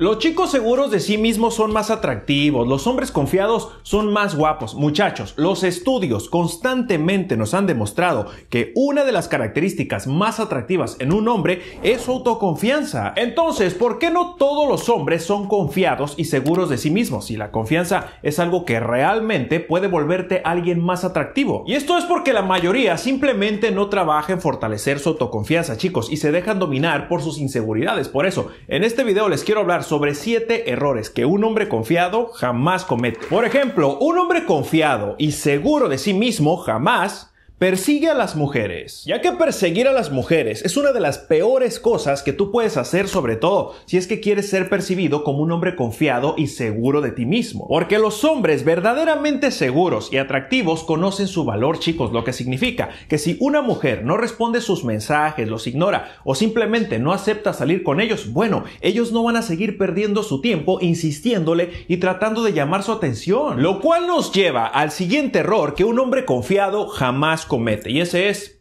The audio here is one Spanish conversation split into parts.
Los chicos seguros de sí mismos son más atractivos, los hombres confiados son más guapos. Muchachos, los estudios constantemente nos han demostrado que una de las características más atractivas en un hombre es su autoconfianza. Entonces, ¿por qué no todos los hombres son confiados y seguros de sí mismos? Si la confianza es algo que realmente puede volverte alguien más atractivo. Y esto es porque la mayoría simplemente no trabaja en fortalecer su autoconfianza, chicos, y se dejan dominar por sus inseguridades. Por eso, en este video les quiero hablar sobre 7 errores que un hombre confiado jamás comete. Por ejemplo, un hombre confiado y seguro de sí mismo jamás Persigue a las mujeres. Ya que perseguir a las mujeres es una de las peores cosas que tú puedes hacer, sobre todo si es que quieres ser percibido como un hombre confiado y seguro de ti mismo. Porque los hombres verdaderamente seguros y atractivos conocen su valor, chicos, lo que significa que si una mujer no responde sus mensajes, los ignora o simplemente no acepta salir con ellos, bueno, ellos no van a seguir perdiendo su tiempo insistiéndole y tratando de llamar su atención. Lo cual nos lleva al siguiente error que un hombre confiado jamás comete, y ese es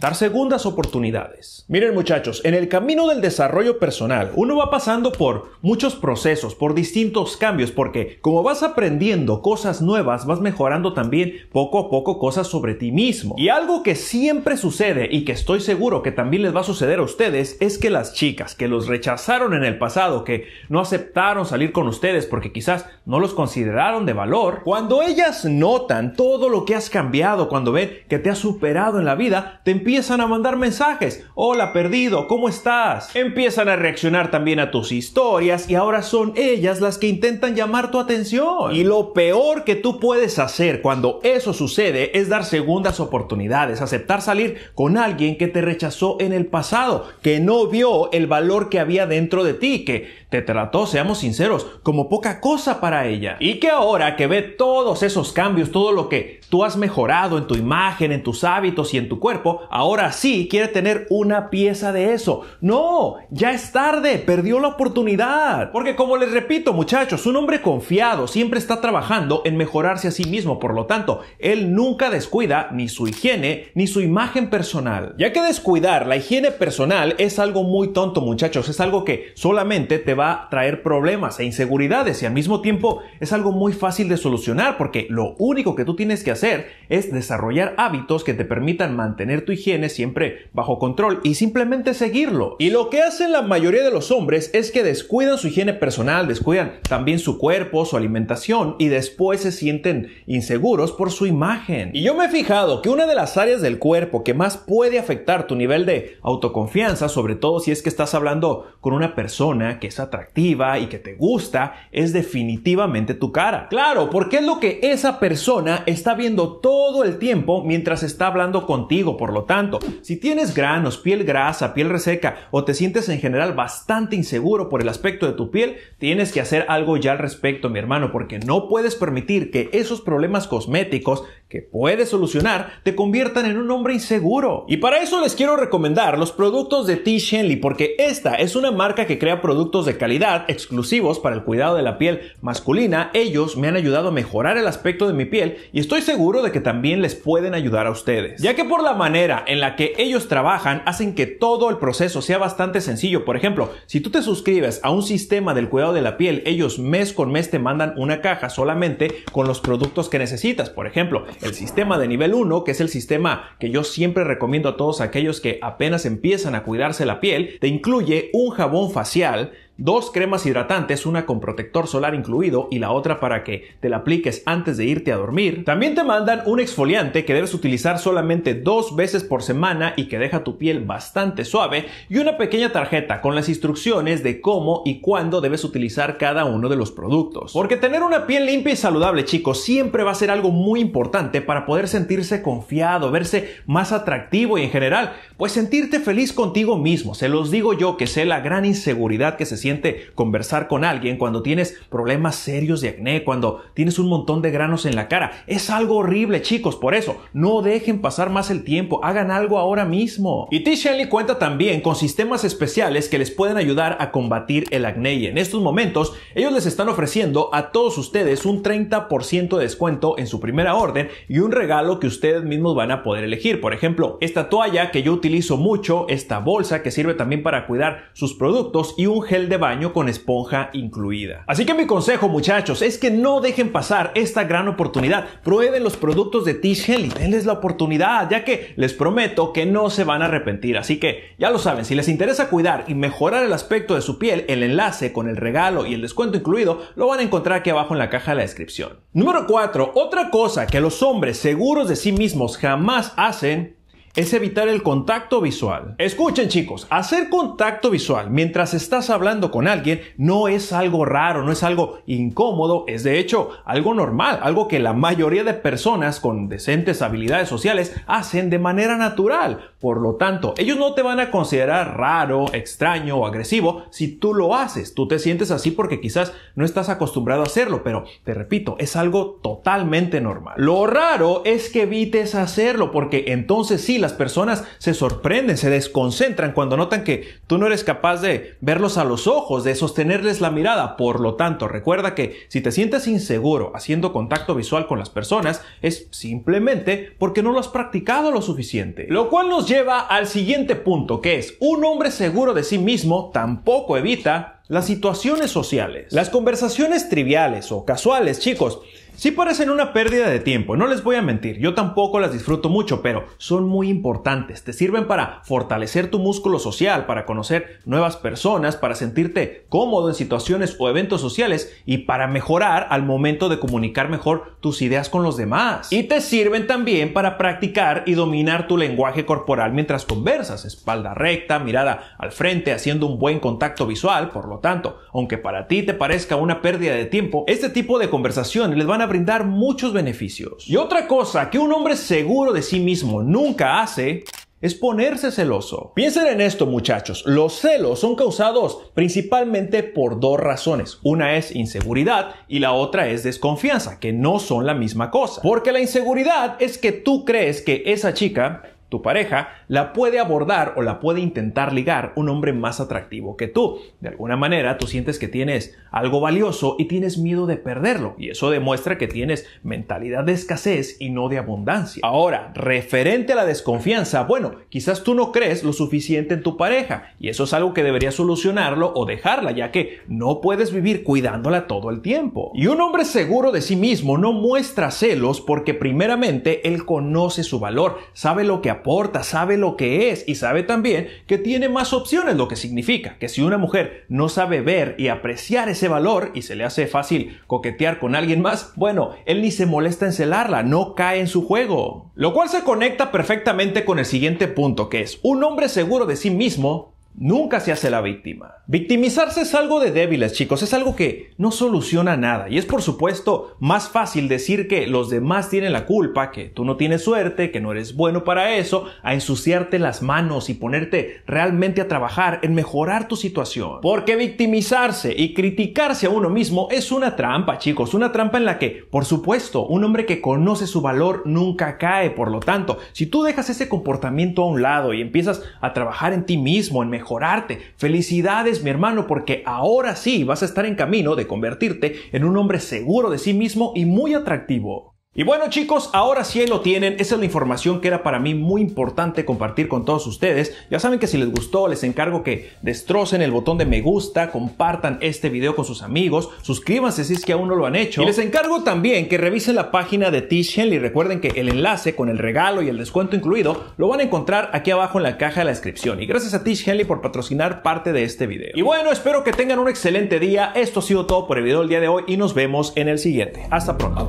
Dar segundas oportunidades. Miren muchachos, en el camino del desarrollo personal uno va pasando por muchos procesos, por distintos cambios, porque como vas aprendiendo cosas nuevas, vas mejorando también poco a poco cosas sobre ti mismo. Y algo que siempre sucede y que estoy seguro que también les va a suceder a ustedes es que las chicas que los rechazaron en el pasado, que no aceptaron salir con ustedes porque quizás no los consideraron de valor, cuando ellas notan todo lo que has cambiado, cuando ven que te has superado en la vida, te empiezan a mandar mensajes. Hola perdido, ¿cómo estás? Empiezan a reaccionar también a tus historias y ahora son ellas las que intentan llamar tu atención. Y lo peor que tú puedes hacer cuando eso sucede es dar segundas oportunidades, aceptar salir con alguien que te rechazó en el pasado, que no vio el valor que había dentro de ti, que te trató, seamos sinceros, como poca cosa para ella. Y que ahora que ve todos esos cambios, todo lo que tú has mejorado en tu imagen, en tus hábitos y en tu cuerpo, ahora sí quiere tener una pieza de eso. No, ya es tarde, perdió la oportunidad. Porque como les repito muchachos, un hombre confiado siempre está trabajando en mejorarse a sí mismo, por lo tanto, él nunca descuida ni su higiene ni su imagen personal. Ya que descuidar la higiene personal es algo muy tonto muchachos, es algo que solamente te va traer problemas e inseguridades y al mismo tiempo es algo muy fácil de solucionar porque lo único que tú tienes que hacer es desarrollar hábitos que te permitan mantener tu higiene siempre bajo control y simplemente seguirlo. Y lo que hacen la mayoría de los hombres es que descuidan su higiene personal, descuidan también su cuerpo, su alimentación y después se sienten inseguros por su imagen. Y yo me he fijado que una de las áreas del cuerpo que más puede afectar tu nivel de autoconfianza, sobre todo si es que estás hablando con una persona que es y que te gusta, es definitivamente tu cara. Claro, porque es lo que esa persona está viendo todo el tiempo mientras está hablando contigo. Por lo tanto, si tienes granos, piel grasa, piel reseca o te sientes en general bastante inseguro por el aspecto de tu piel, tienes que hacer algo ya al respecto, mi hermano, porque no puedes permitir que esos problemas cosméticos que puedes solucionar te conviertan en un hombre inseguro. Y para eso les quiero recomendar los productos de T. Shenley, porque esta es una marca que crea productos de calidad exclusivos para el cuidado de la piel masculina. Ellos me han ayudado a mejorar el aspecto de mi piel y estoy seguro de que también les pueden ayudar a ustedes, ya que por la manera en la que ellos trabajan hacen que todo el proceso sea bastante sencillo. Por ejemplo, si tú te suscribes a un sistema del cuidado de la piel, ellos mes con mes te mandan una caja solamente con los productos que necesitas. Por ejemplo, el sistema de nivel 1, que es el sistema que yo siempre recomiendo a todos aquellos que apenas empiezan a cuidarse la piel, te incluye un jabón facial, dos cremas hidratantes, una con protector solar incluido y la otra para que te la apliques antes de irte a dormir. También te mandan un exfoliante que debes utilizar solamente dos veces por semana y que deja tu piel bastante suave y una pequeña tarjeta con las instrucciones de cómo y cuándo debes utilizar cada uno de los productos. Porque tener una piel limpia y saludable, chicos, siempre va a ser algo muy importante para poder sentirse confiado, verse más atractivo y en general, pues sentirte feliz contigo mismo. Se los digo yo que sé la gran inseguridad que se siente conversar con alguien cuando tienes problemas serios de acné, cuando tienes un montón de granos en la cara. Es algo horrible, chicos. Por eso, no dejen pasar más el tiempo. Hagan algo ahora mismo. Y T. Shelly cuenta también con sistemas especiales que les pueden ayudar a combatir el acné. Y en estos momentos, ellos les están ofreciendo a todos ustedes un 30% de descuento en su primera orden y un regalo que ustedes mismos van a poder elegir. Por ejemplo, esta toalla que yo utilizo mucho, esta bolsa que sirve también para cuidar sus productos y un gel de baño con esponja incluida. Así que mi consejo muchachos es que no dejen pasar esta gran oportunidad. Prueben los productos de Tish Henley, denles la oportunidad, ya que les prometo que no se van a arrepentir. Así que ya lo saben, si les interesa cuidar y mejorar el aspecto de su piel, el enlace con el regalo y el descuento incluido lo van a encontrar aquí abajo en la caja de la descripción. Número 4. Otra cosa que los hombres seguros de sí mismos jamás hacen es evitar el contacto visual. Escuchen chicos, hacer contacto visual mientras estás hablando con alguien no es algo raro, no es algo incómodo, es de hecho algo normal, algo que la mayoría de personas con decentes habilidades sociales hacen de manera natural. Por lo tanto, ellos no te van a considerar raro, extraño o agresivo si tú lo haces. Tú te sientes así porque quizás no estás acostumbrado a hacerlo, pero te repito, es algo totalmente normal. Lo raro es que evites hacerlo porque entonces sí las personas se sorprenden, se desconcentran cuando notan que tú no eres capaz de verlos a los ojos, de sostenerles la mirada. Por lo tanto, recuerda que si te sientes inseguro haciendo contacto visual con las personas, es simplemente porque no lo has practicado lo suficiente. Lo cual nos lleva al siguiente punto, que es un hombre seguro de sí mismo tampoco evita las situaciones sociales. Las conversaciones triviales o casuales, chicos, Sí parecen una pérdida de tiempo, no les voy a mentir, yo tampoco las disfruto mucho, pero son muy importantes, te sirven para fortalecer tu músculo social, para conocer nuevas personas, para sentirte cómodo en situaciones o eventos sociales y para mejorar al momento de comunicar mejor tus ideas con los demás. Y te sirven también para practicar y dominar tu lenguaje corporal mientras conversas, espalda recta, mirada al frente, haciendo un buen contacto visual, por lo tanto, aunque para ti te parezca una pérdida de tiempo, este tipo de conversaciones les van a brindar muchos beneficios. Y otra cosa que un hombre seguro de sí mismo nunca hace es ponerse celoso. Piensen en esto muchachos, los celos son causados principalmente por dos razones. Una es inseguridad y la otra es desconfianza, que no son la misma cosa. Porque la inseguridad es que tú crees que esa chica tu pareja, la puede abordar o la puede intentar ligar un hombre más atractivo que tú. De alguna manera tú sientes que tienes algo valioso y tienes miedo de perderlo y eso demuestra que tienes mentalidad de escasez y no de abundancia. Ahora, referente a la desconfianza, bueno, quizás tú no crees lo suficiente en tu pareja y eso es algo que deberías solucionarlo o dejarla ya que no puedes vivir cuidándola todo el tiempo. Y un hombre seguro de sí mismo no muestra celos porque primeramente él conoce su valor, sabe lo que aporta, sabe lo que es y sabe también que tiene más opciones, lo que significa que si una mujer no sabe ver y apreciar ese valor y se le hace fácil coquetear con alguien más, bueno, él ni se molesta en celarla, no cae en su juego. Lo cual se conecta perfectamente con el siguiente punto, que es un hombre seguro de sí mismo Nunca se hace la víctima. Victimizarse es algo de débiles, chicos, es algo que no soluciona nada. Y es por supuesto más fácil decir que los demás tienen la culpa, que tú no tienes suerte, que no eres bueno para eso, a ensuciarte las manos y ponerte realmente a trabajar en mejorar tu situación. Porque victimizarse y criticarse a uno mismo es una trampa, chicos, una trampa en la que, por supuesto, un hombre que conoce su valor nunca cae. Por lo tanto, si tú dejas ese comportamiento a un lado y empiezas a trabajar en ti mismo, en mejorar, mejorarte. Felicidades, mi hermano, porque ahora sí vas a estar en camino de convertirte en un hombre seguro de sí mismo y muy atractivo. Y bueno chicos, ahora sí lo tienen, esa es la información que era para mí muy importante compartir con todos ustedes. Ya saben que si les gustó, les encargo que destrocen el botón de me gusta, compartan este video con sus amigos, suscríbanse si es que aún no lo han hecho. Y les encargo también que revisen la página de Tish Henley. Recuerden que el enlace con el regalo y el descuento incluido lo van a encontrar aquí abajo en la caja de la descripción. Y gracias a Tish Henley por patrocinar parte de este video. Y bueno, espero que tengan un excelente día. Esto ha sido todo por el video del día de hoy y nos vemos en el siguiente. Hasta pronto.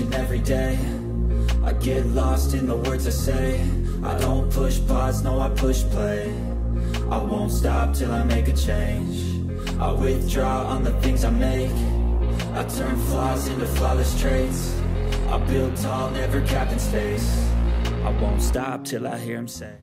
And every day. I get lost in the words I say. I don't push pause, no I push play. I won't stop till I make a change. I withdraw on the things I make. I turn flaws into flawless traits. I build tall, never capped in space. I won't stop till I hear him say